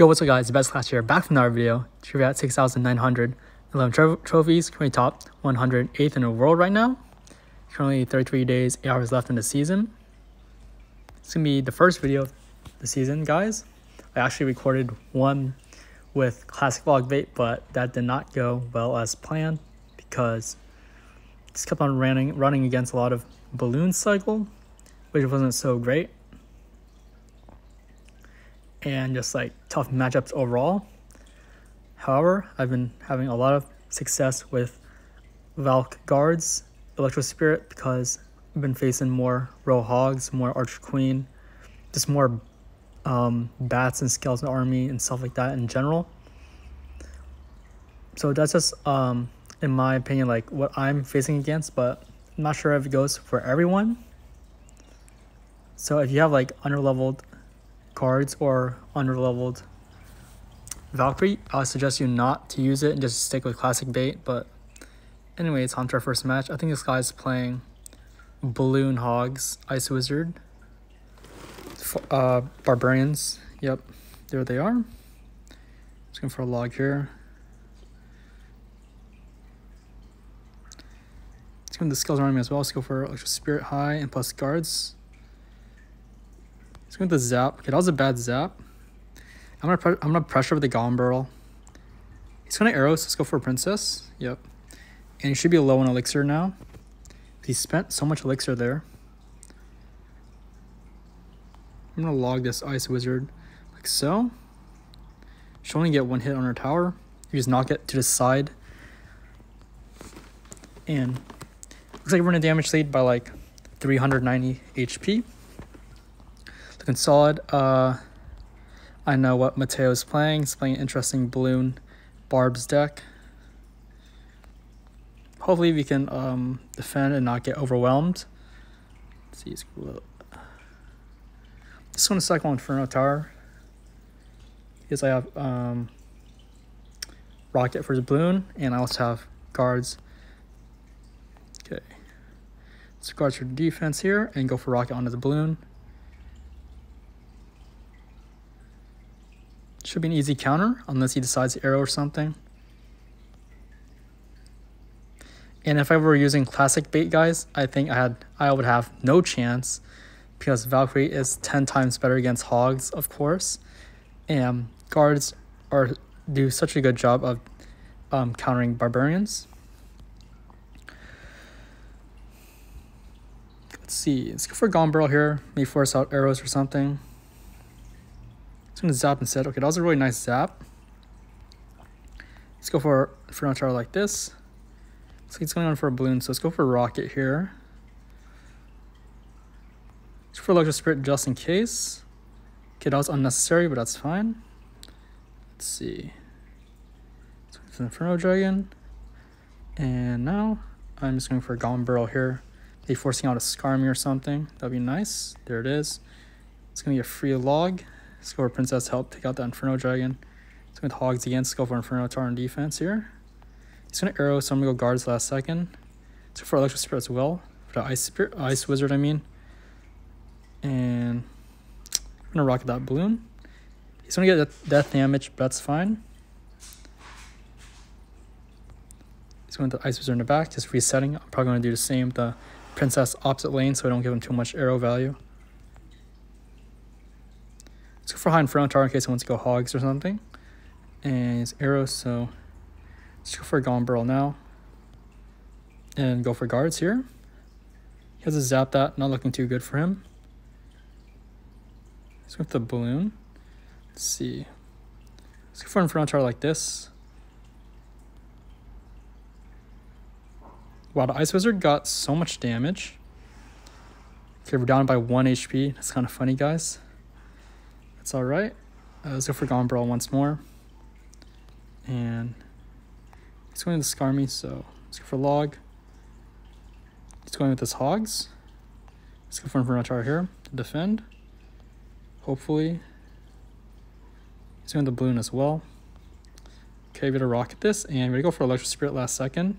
Yo, what's up guys, The Best Class here, back from another video. Trivia at 6,911 tro trophies, currently top 108th in the world right now. Currently 33 days, 8 hours left in the season. It's going to be the first video of the season, guys. I actually recorded one with Classic Log Bait, but that did not go well as planned because just kept on running, running against a lot of balloon cycle, which wasn't so great and just like tough matchups overall. However, I've been having a lot of success with Valk guards, Electro Spirit, because I've been facing more Royal Hogs, more Archer Queen, just more um, Bats and Skeleton Army and stuff like that in general. So that's just, um, in my opinion, like what I'm facing against, but I'm not sure if it goes for everyone. So if you have like underleveled cards or underleveled Valkyrie, I suggest you not to use it and just stick with classic bait. But anyway, it's on to our first match. I think this guy's playing Balloon Hogs, Ice Wizard, uh, Barbarians. Yep, there they are. Just going for a log here. Let's go the skills army as well. Let's go for Electro Spirit High and plus guards. With the zap. Okay, that was a bad zap. I'm gonna I'm gonna pressure with the Goblin Barrel. He's gonna arrow, so Let's go for a princess. Yep. And he should be low on elixir now. He spent so much elixir there. I'm gonna log this ice wizard like so. Should only get one hit on her tower. You just knock it to the side. And looks like we're in a damage lead by like 390 HP looking solid. Uh, I know what Mateo's playing. He's playing an interesting balloon barbs deck. Hopefully we can um, defend and not get overwhelmed. Let's see, this one is cycle Inferno Tower. Because I have um, Rocket for the balloon, and I also have guards. Okay. So guards for defense here, and go for Rocket onto the balloon. Should be an easy counter, unless he decides to arrow or something. And if I were using classic bait guys, I think I had I would have no chance because Valkyrie is 10 times better against hogs, of course. And guards are do such a good job of um, countering barbarians. Let's see, let's go for Goblin Barrel here, maybe force out arrows or something. Gonna zap instead. Okay, that was a really nice zap. Let's go for tower like this. Looks like it's going on for a balloon, so let's go for rocket here. Let's go for electro spirit just in case. Okay, that was unnecessary, but that's fine. Let's see. It's an Inferno Dragon. And now I'm just going for a Goblin Barrel here. Maybe forcing out a Skarmy or something. That'd be nice. There it is. It's going to be a free log. For Princess Help, take out the Inferno Dragon. Go with Hogs again, let's go for Inferno Tower and defense here. He's gonna arrow, so I'm gonna go guards last second. Let's for Electro Spirit as well. For the Ice Spirit, Ice Wizard, I mean. And I'm gonna rocket that balloon. He's gonna get death damage, but that's fine. He's going to the Ice Wizard in the back, just resetting. I'm probably gonna do the same with the Princess opposite lane so I don't give him too much arrow value. Let's go for high Inferno Tower in case he wants to go hogs or something. And his arrows, so let's go for a Goblin Barrel now. And go for guards here. He has a zap that, not looking too good for him. Let's go with the balloon. Let's see. Let's go for an Inferno like this. Wow, the Ice Wizard got so much damage. Okay, we're down by 1 HP. That's kind of funny, guys. That's all right. Uh, let's go for Goblin Barrel once more. And he's going to the Skarmy, so let's go for Log. He's going with his Hogs. Let's go for Inferno Tower here to defend. Hopefully. He's going the Balloon as well. Okay, we're going to rocket this, and we're going to go for Electro Spirit last second.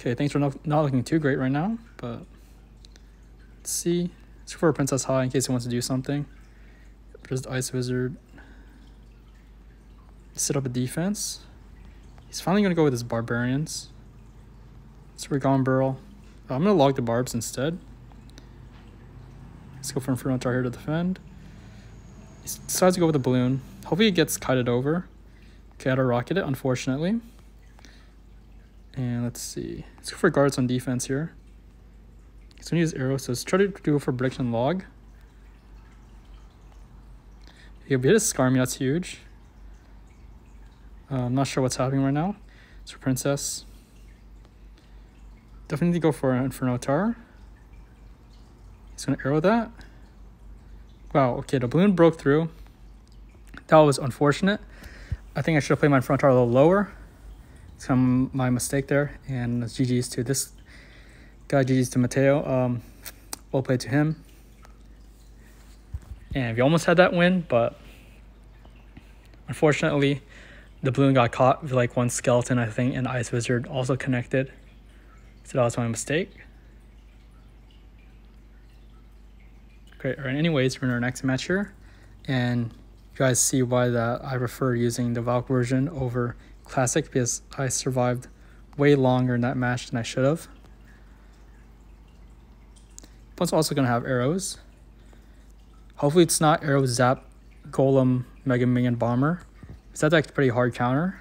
Okay, things are not, not looking too great right now, but let's see. Let's go for a Princess High in case he wants to do something. Just Ice Wizard. Set up a defense. He's finally going to go with his Barbarians. So we're going Burl. Oh, I'm going to log the Barbs instead. Let's go for Inferno Tower here to defend. He decides to go with the Balloon. Hopefully he gets kited over. Okay, to rocket it, unfortunately. And let's see. Let's go for guards on defense here. He's gonna use arrow, so let's try to do for prediction log. We hit a Skarmy, that's huge. Uh, I'm not sure what's happening right now. It's for Princess. Definitely go for an Inferno Tower. He's gonna arrow that. Wow, okay, the balloon broke through. That was unfortunate. I think I should have played my front tower a little lower. It's my mistake there. And GG's to this guy, GG's to Mateo. Um, well played to him. And we almost had that win, but unfortunately, the balloon got caught with like one skeleton, I think, and Ice Wizard also connected. So that was my mistake. Great. All right. Anyways, we're in our next match here, and you guys see why that I prefer using the Valk version over Classic because I survived way longer in that match than I should have. But also going to have arrows. Hopefully it's not arrow zap golem mega minion bomber. Because that's like pretty hard counter.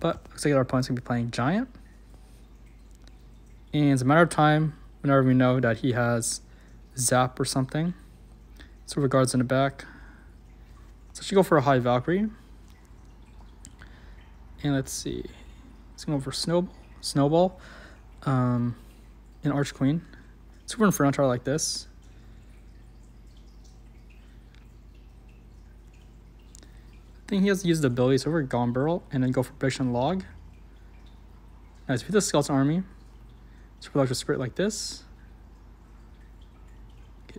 But looks like our opponent's going to be playing giant. And it's a matter of time whenever we know that he has zap or something. So regards in the back. So she go for a high Valkyrie. And let's see. Let's go for Snowball. Snowball. Um, an Arch Queen. Super Inferno like this. I think he has to use the abilities over Gomburl and then go for Prediction Log. Nice, beat the Skeleton Army. Super Electro Spirit like this.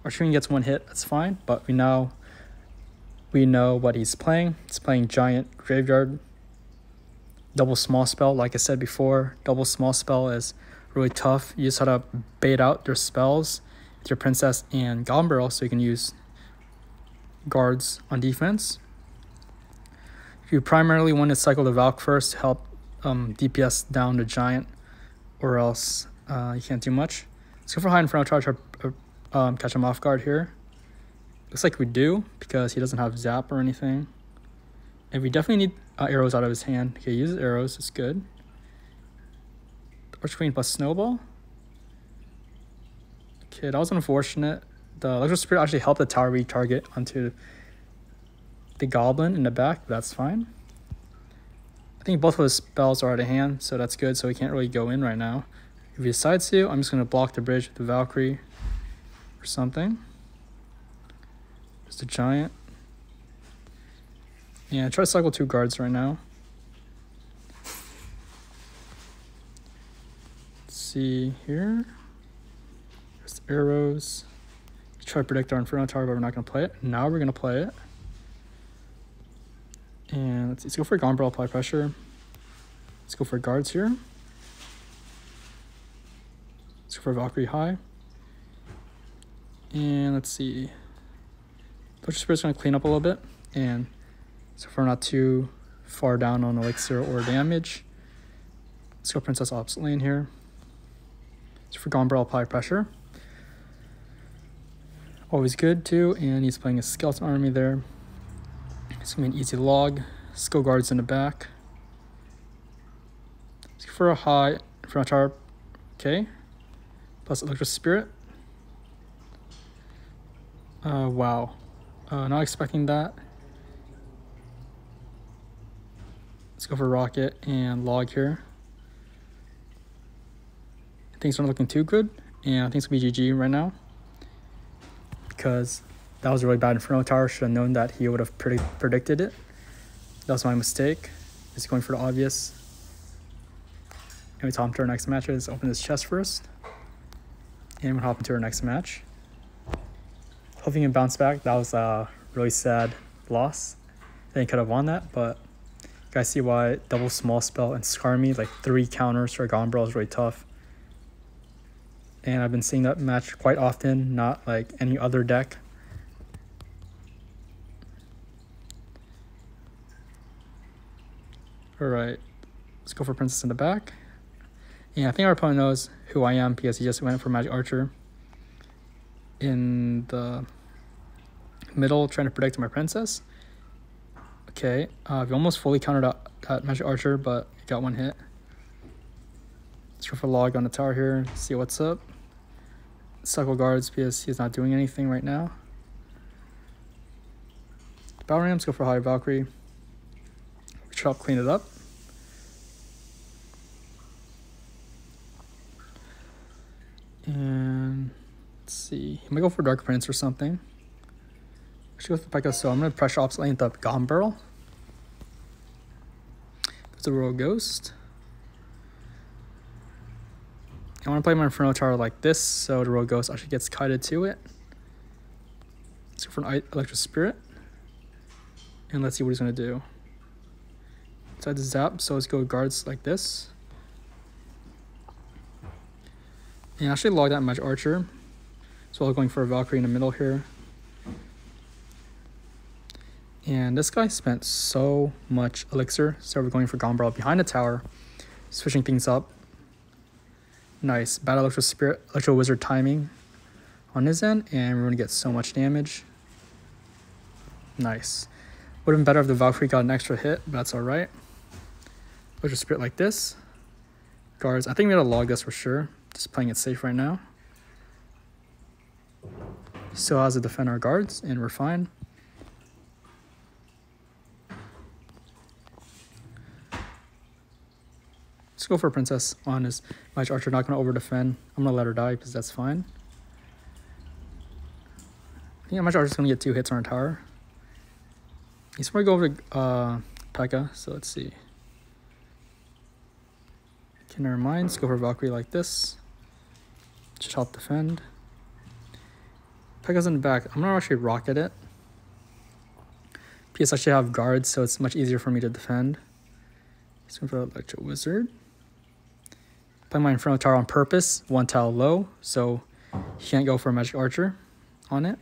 Archer Queen gets one hit, that's fine, but we know we know what he's playing. He's playing Giant Graveyard. Double small spell, like I said before, double small spell is really tough. You just to bait out their spells with your princess and Goblin Barrel so you can use guards on defense. If you primarily want to cycle the Valk first to help um, DPS down the giant, or else uh, you can't do much. Let's go for high inferno charge um, catch him off guard here. Looks like we do because he doesn't have zap or anything. And we definitely need uh, arrows out of his hand. Okay, he uses arrows. It's good. Arch Queen plus Snowball. Okay, that was unfortunate. The Electro Spirit actually helped the tower retarget onto the Goblin in the back. that's fine. I think both of his spells are out of hand, so that's good. So he can't really go in right now. If he decides to, I'm just going to block the bridge with the Valkyrie or something. Just a giant. Yeah, try to cycle two guards right now. See here. There's arrows. Try to predict our Inferno Tower, but we're not going to play it. Now we're going to play it. And let's, let's go for Gombrel, apply pressure. Let's go for guards here. Let's go for Valkyrie High. And let's see. Butcher Spirit's gonna clean up a little bit. And so far not too far down on elixir or damage. Let's go Princess Opposite Lane here. So for Gombrel, apply pressure. Always good too, and he's playing a skeleton army there. It's gonna be an easy log. Skill guards in the back. For a high front our okay. Plus Electro Spirit. Uh, wow. Uh, not expecting that. Let's go for rocket and log here. Things aren't looking too good, and I think it's gonna be GG right now because that was really bad Inferno Tower. Should have known that he would have predi predicted it. That was my mistake. Just going for the obvious. And we top into our next match. Let's open this chest first. And we'll hop into our next match hoping he bounce back. That was a really sad loss. He could have won that, but you guys see why double small spell and Skarmy, like three counters for Gombrel is really tough and I've been seeing that match quite often, not like any other deck. Alright, let's go for Princess in the back. And I think our opponent knows who I am because he just went for Magic Archer in the middle trying to protect my Princess. Okay, uh, we almost fully countered out that Magic Archer, but got one hit. Let's go for Log on the tower here, see what's up. Cycle guards because he's not doing anything right now. Battle Rams go for High Valkyrie. Chop clean it up. And let's see. He might go for Dark Prince or something. She goes for Pekka, so I'm gonna pressure ops lane up Barrel. There's a Royal Ghost. I want to play my Inferno Tower like this, so the Royal Ghost actually gets kited to it. Let's go for an Electro Spirit. And let's see what he's gonna do. Decides to zap, so let's go guards like this. And actually log that Magic Archer. So I'm going for a Valkyrie in the middle here. And this guy spent so much elixir, so we're going for Goblin behind the tower, switching things up. Nice. Bad Electro Spirit, Electro Wizard timing on his end, and we're going to get so much damage. Nice. Would have been better if the Valkyrie got an extra hit, but that's alright. Electro Spirit like this. Guards. I think we gotta log this for sure. Just playing it safe right now. Still has to defend our guards, and we're fine. Let's go for Princess on his Magic Archer. Not going to over defend. I'm going to let her die because that's fine. Think Magic Archer's going to get two hits on our tower. He's probably going over to uh, Pekka, so let's see. Okay, never mind. Let's go for Valkyrie like this. Just help defend. Pekka's in the back. I'm going to actually rocket it. PS actually have guards, so it's much easier for me to defend. He's going for Electro Wizard. Play my Inferno Tower on purpose, one tile low, so he can't go for a Magic Archer on it.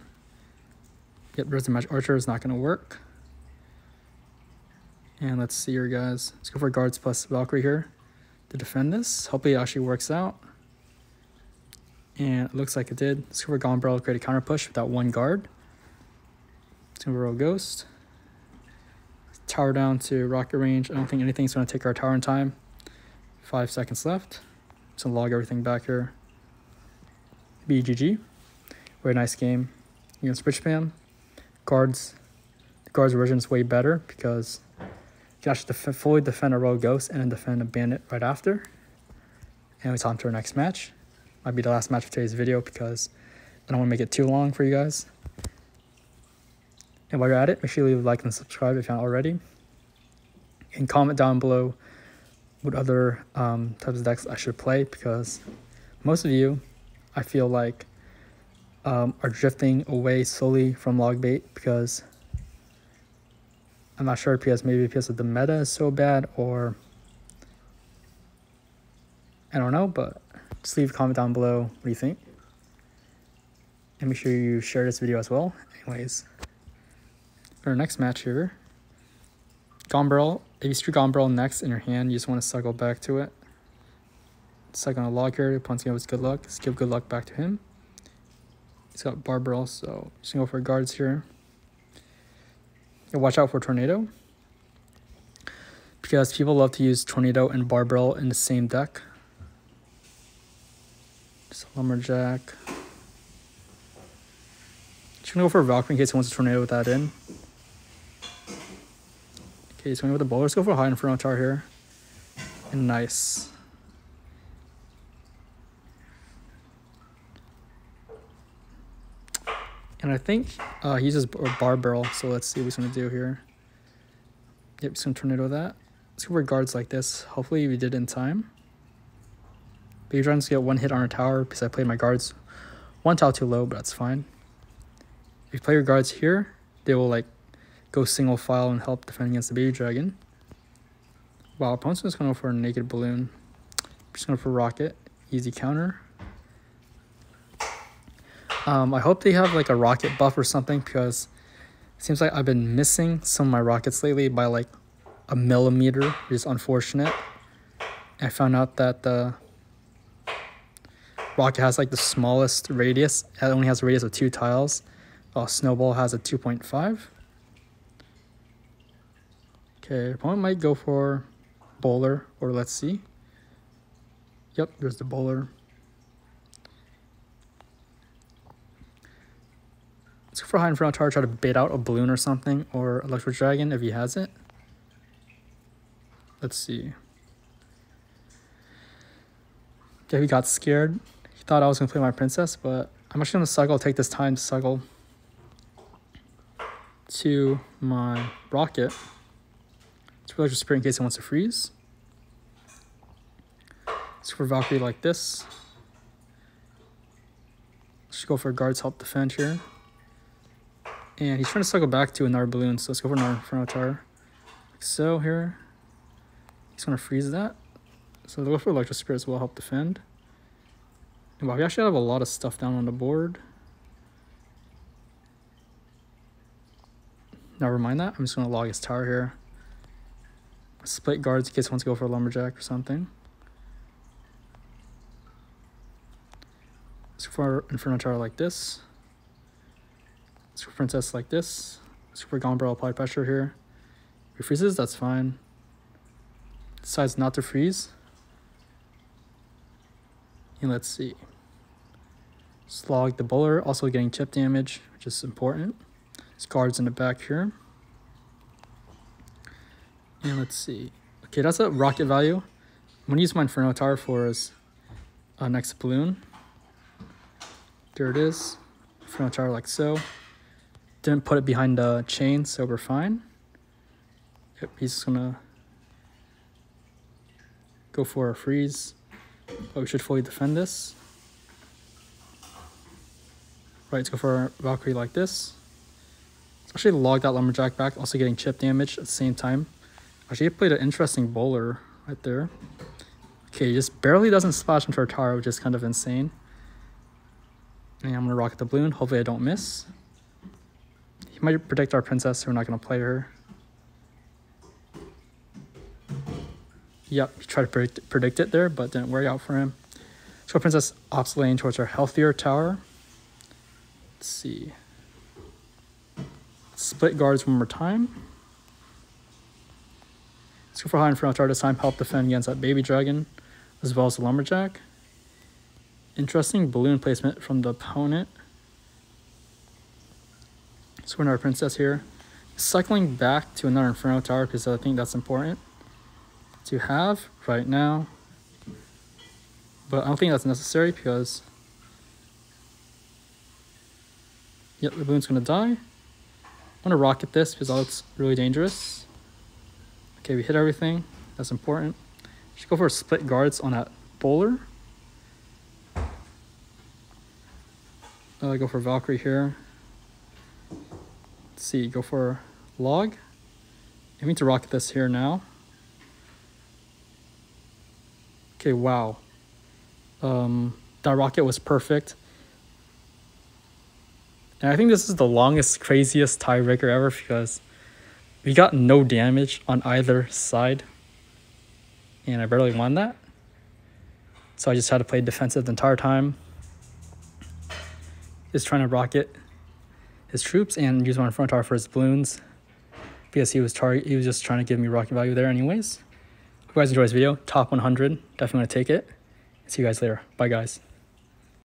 Get rid of the Magic Archer is not going to work. And let's see here, guys. Let's go for guards plus Valkyrie here to defend this. Hopefully it actually works out. And it looks like it did. Let's go for Barrel, create a counter push with that one guard. Let's go for Royal Ghost. Tower down to rocket range. I don't think anything's going to take our tower in time. Five seconds left. So log everything back here. BGG. Very nice game. Switch spam. Guards. The guards version is way better because you actually def fully defend a royal ghost and then defend a bandit right after. And it's on to our next match. Might be the last match of today's video because I don't want to make it too long for you guys. And while you're at it, make sure you leave a like and subscribe if you haven't already. And comment down below what other um, types of decks I should play because most of you, I feel like, um, are drifting away solely from log bait because I'm not sure because maybe because of the meta is so bad or I don't know, but just leave a comment down below what do you think. And make sure you share this video as well. Anyways, our next match here, Gombrel 83 Gombrel next in your hand. You just want to cycle back to it. Cycle on a log here. Opponent's going good luck. Just give good luck back to him. He's got Barbarel, so just going to go for guards here. Yeah, watch out for Tornado. Because people love to use Tornado and Barbarel in the same deck. Just Lumberjack. Just going to go for Valkyrie in case he wants a Tornado with that in. Okay, he's going with the bow. Let's go for a high Tower here. And nice. And I think uh, he uses a bar barrel, so let's see what he's going to do here. Yep, he's going to tornado that. Let's go for guards like this. Hopefully we did in time. But you're trying to get one hit on our tower because I played my guards one tile too low, but that's fine. If you play your guards here, they will like go single file and help defend against the baby dragon. Wow, opponent's just going to go for a naked balloon. just going for rocket. Easy counter. Um, I hope they have like a rocket buff or something because it seems like I've been missing some of my rockets lately by like a millimeter, which is unfortunate. I found out that the Rocket has like the smallest radius. It only has a radius of two tiles. While Snowball has a 2.5. Okay, opponent might go for Bowler, or let's see. Yep, there's the Bowler. Let's go for high in front tower, try to bait out a balloon or something, or Electro Dragon if he has it. Let's see. Okay, he got scared. He thought I was going to play my princess, but I'm actually to cycle, take this time to cycle to my rocket. It's really just spray in case it wants to freeze. Let's go for Valkyrie like this. Let's go for guards help defend here. And he's trying to cycle back to another balloon, so let's go for another Inferno Tower. Like so here. He's gonna freeze that. So go for Electro Spirit as well, help defend. And wow, we actually have a lot of stuff down on the board. Never mind that. I'm just gonna log his tower here. Split guards in case wants to go for a lumberjack or something. For Inferno Tower like this. Go Princess like this. Let's go Applied Pressure here. He freezes, that's fine. Decides not to freeze. And let's see. Slog the bowler, also getting chip damage, which is important. His guards in the back here. And let's see. Okay, that's a rocket value. I'm gonna use my Inferno Tower for his uh, next balloon. There it is. Inferno Tower like so. Didn't put it behind the chain, so we're fine. Yep, he's gonna go for a freeze. But we should fully defend this. Right, let's go for Valkyrie like this. Let's actually log that Lumberjack back, also getting chip damage at the same time. Actually, he played an interesting bowler right there. Okay, he just barely doesn't splash into our tower, which is kind of insane. And I'm to rocket the balloon. Hopefully I don't miss. He might predict our princess, so we're not to play her. Yep, he tried to predict, predict it there, but didn't work out for him. So princess lane towards our healthier tower. Let's see. Split guards one more time. Let's go for high Inferno tower this time. Help defend against that baby dragon, as well as the lumberjack. Interesting balloon placement from the opponent. So we're our princess here. Cycling back to another Inferno Tower because I think that's important to have right now. But I don't think that's necessary because Yep, the balloon's gonna die. I'm gonna rocket this because that looks really dangerous. Okay, we hit everything. That's important. Should go for split guards on that bowler. Uh, go for Valkyrie here. Let's see, go for log. I need to rocket this here now. Okay, wow. Um, that rocket was perfect. And I think this is the longest, craziest tiebreaker ever because we got no damage on either side. And I barely won that. So I just had to play defensive the entire time. Just trying to rocket his troops and use my front tower for his balloons. Because he was target he was just trying to give me rocket value there anyways. Hope you guys enjoyed this video. Top 100. Definitely want to take it. See you guys later. Bye guys.